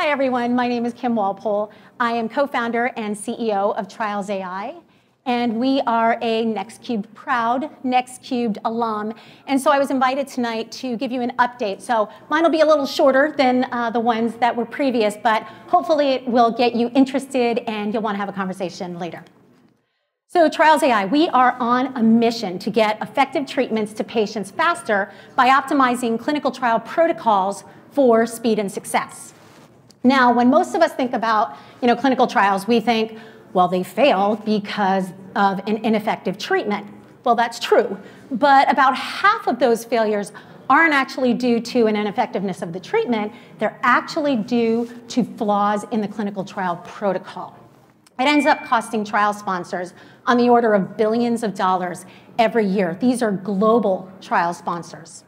Hi, everyone. My name is Kim Walpole. I am co-founder and CEO of Trials AI, and we are a NextCube proud Nex Cubed alum. And so I was invited tonight to give you an update. So mine will be a little shorter than uh, the ones that were previous, but hopefully it will get you interested and you'll want to have a conversation later. So Trials AI, we are on a mission to get effective treatments to patients faster by optimizing clinical trial protocols for speed and success. Now, when most of us think about you know, clinical trials, we think, well, they failed because of an ineffective treatment. Well, that's true. But about half of those failures aren't actually due to an ineffectiveness of the treatment, they're actually due to flaws in the clinical trial protocol. It ends up costing trial sponsors on the order of billions of dollars every year. These are global trial sponsors.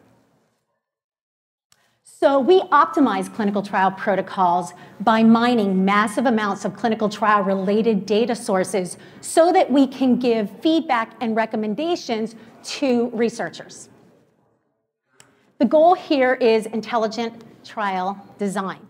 So we optimize clinical trial protocols by mining massive amounts of clinical trial related data sources so that we can give feedback and recommendations to researchers. The goal here is intelligent trial design.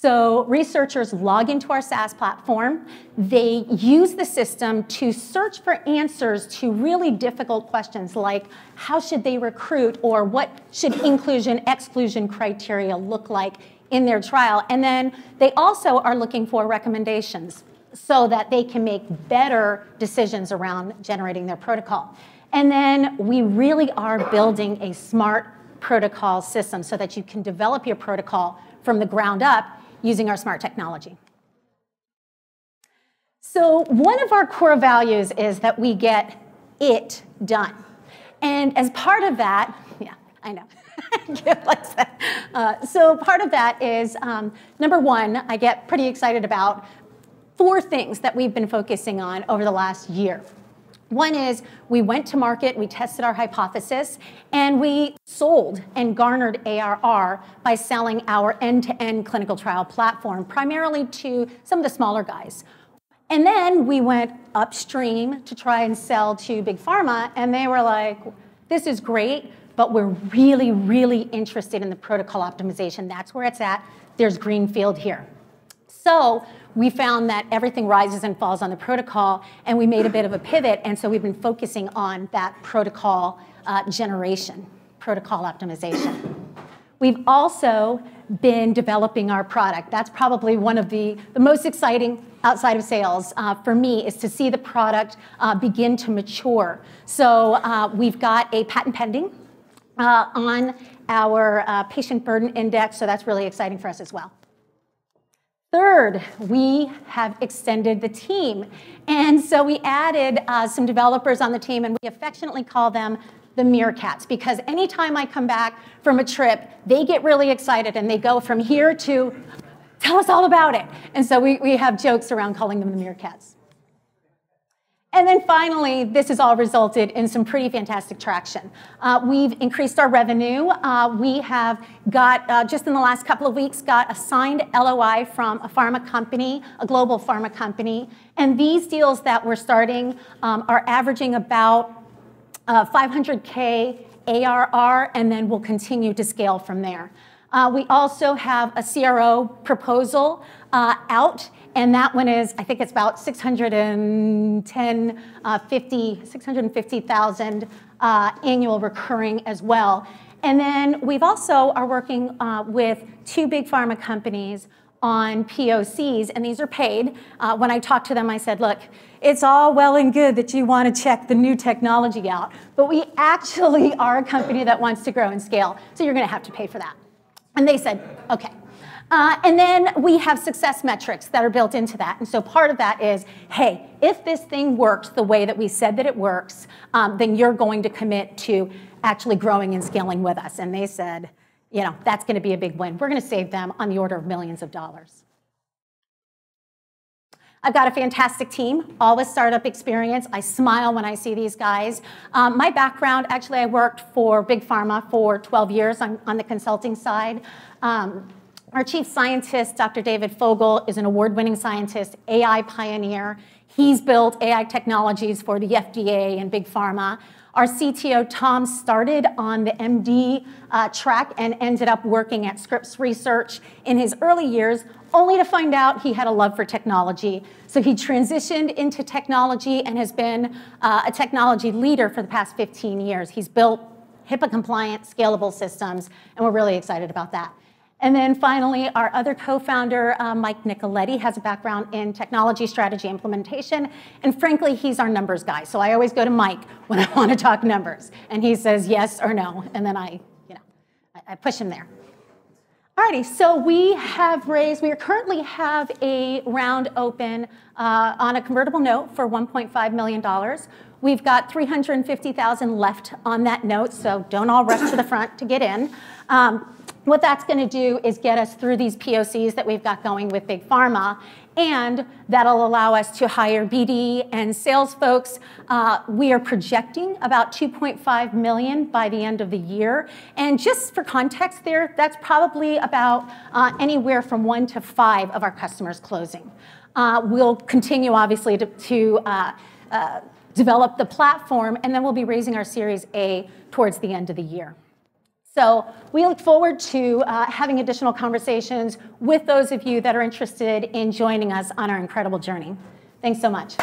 So researchers log into our SaaS platform. They use the system to search for answers to really difficult questions like how should they recruit or what should inclusion exclusion criteria look like in their trial. And then they also are looking for recommendations so that they can make better decisions around generating their protocol. And then we really are building a smart protocol system so that you can develop your protocol from the ground up using our smart technology. So one of our core values is that we get it done. And as part of that, yeah, I know. uh, so part of that is, um, number one, I get pretty excited about four things that we've been focusing on over the last year. One is we went to market, we tested our hypothesis, and we sold and garnered ARR by selling our end to end clinical trial platform, primarily to some of the smaller guys. And then we went upstream to try and sell to Big Pharma, and they were like, this is great, but we're really, really interested in the protocol optimization. That's where it's at. There's greenfield here. So we found that everything rises and falls on the protocol, and we made a bit of a pivot, and so we've been focusing on that protocol uh, generation, protocol optimization. We've also been developing our product. That's probably one of the, the most exciting outside of sales uh, for me is to see the product uh, begin to mature. So uh, we've got a patent pending uh, on our uh, patient burden index, so that's really exciting for us as well. Third, we have extended the team. And so we added uh, some developers on the team, and we affectionately call them the meerkats because anytime I come back from a trip, they get really excited and they go from here to tell us all about it. And so we, we have jokes around calling them the meerkats. And then finally, this has all resulted in some pretty fantastic traction. Uh, we've increased our revenue. Uh, we have got, uh, just in the last couple of weeks, got a signed LOI from a pharma company, a global pharma company. And these deals that we're starting um, are averaging about 500K uh, ARR, and then we'll continue to scale from there. Uh, we also have a CRO proposal uh, out and that one is, I think it's about 610, uh, 50, 650,000 uh, annual recurring as well. And then we've also are working uh, with two big pharma companies on POCs, and these are paid. Uh, when I talked to them, I said, look, it's all well and good that you want to check the new technology out, but we actually are a company that wants to grow and scale, so you're going to have to pay for that. And they said, okay. Uh, and then we have success metrics that are built into that. And so part of that is, hey, if this thing works the way that we said that it works, um, then you're going to commit to actually growing and scaling with us. And they said, you know, that's going to be a big win. We're going to save them on the order of millions of dollars. I've got a fantastic team, all with startup experience. I smile when I see these guys. Um, my background, actually, I worked for Big Pharma for 12 years on, on the consulting side. Um, Our chief scientist, Dr. David Fogel, is an award winning scientist, AI pioneer. He's built AI technologies for the FDA and Big Pharma. Our CTO, Tom, started on the MD uh, track and ended up working at Scripps Research in his early years, only to find out he had a love for technology. So he transitioned into technology and has been uh, a technology leader for the past 15 years. He's built HIPAA compliant, scalable systems, and we're really excited about that. And then finally, our other co-founder, uh, Mike Nicoletti, has a background in technology strategy implementation. And frankly, he's our numbers guy. So I always go to Mike when I want to talk numbers. And he says yes or no. And then I, you know, I, I push him there. Alrighty, so we have raised, we currently have a round open uh, on a convertible note for $1.5 million. We've got 350,000 left on that note, so don't all rush to the front to get in. Um, what that's going to do is get us through these POCs that we've got going with Big Pharma, and that'll allow us to hire BD and sales folks. Uh, we are projecting about 2.5 million by the end of the year. And just for context there, that's probably about uh, anywhere from one to five of our customers closing. Uh, we'll continue, obviously, to, to uh, uh, develop the platform, and then we'll be raising our Series A towards the end of the year. So we look forward to uh, having additional conversations with those of you that are interested in joining us on our incredible journey. Thanks so much.